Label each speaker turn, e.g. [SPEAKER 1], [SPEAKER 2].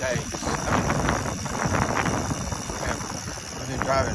[SPEAKER 1] days. I mean, I've been driving